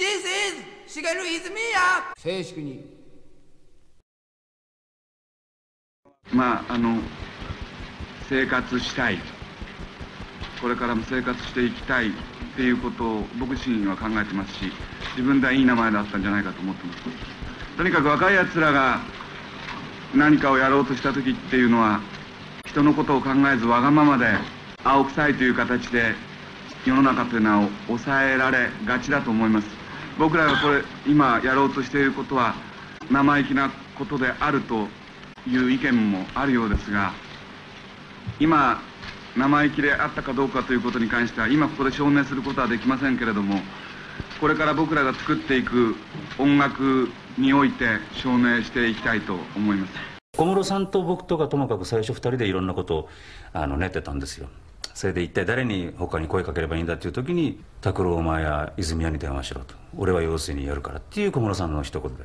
This is しげる泉や正式に。まああの生活したい。これからも生活していきたいっていうことを僕自身は考えてますし自分ではいい名前だったんじゃないかと思ってます。とにかく若いやつらが何かをやろうとした時っていうのは人のことを考えずわがままで青臭いという形で世の中というのは抑えられがちだと思います。僕らがこれ今やろうとしていることは生意気なことであるという意見もあるようですが今生意気であったかどうかということに関しては今ここで証明することはできませんけれどもこれから僕らが作っていく音楽において証明していきたいと思います。小室さんと僕とかともかく最初2人でいろんなことをあの練ってたんですよ。それで一体誰に他に声かければいいんだっていう時に拓郎お前や泉谷に電話しろと。俺は要するにやるからっていう小室さんの一言で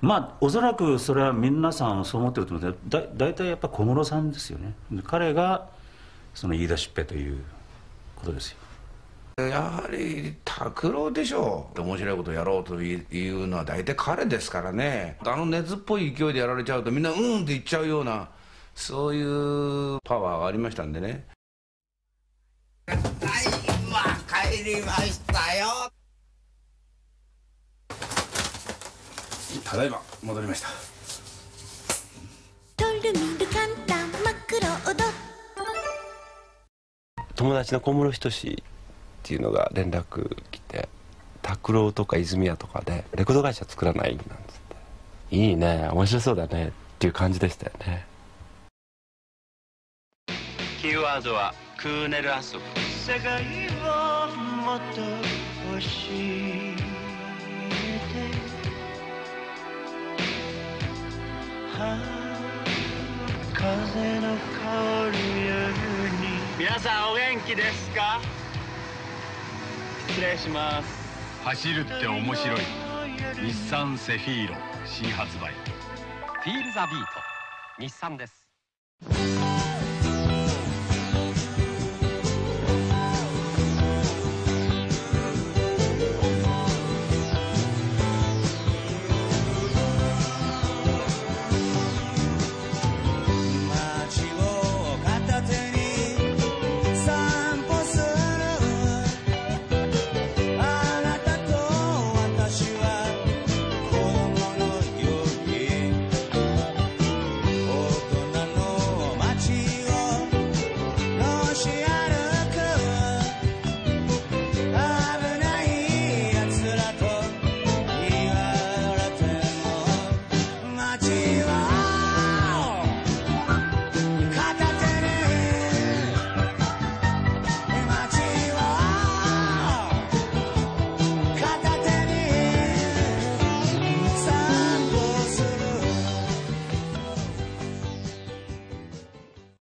まあおそらくそれは皆さんそう思ってると思うんですけどだ大体やっぱ小室さんですよね。彼がその言い出しっぺということですよ。やはり拓郎でしょう面白いことやろうというのは大体彼ですからね。あの熱っぽい勢いでやられちゃうとみんなうんって言っちゃうようなそういうパワーがありましたんでね。はい今帰りましたよただいま戻りました。友達の小室仁っていうのが連絡来て拓郎とか泉谷とかでレコード会社作らないなんつって。いいね面白そうだねっていう感じでしたよね。キーワードはクーネル遊び世界をもっと教えて風の香る夜に。皆さんお元気ですか？失礼します。走るって面白い。日産セフィーロ新発売。フィールザビート日産です